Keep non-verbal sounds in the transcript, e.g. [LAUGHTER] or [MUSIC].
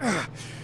Ugh. [CLEARS THROAT]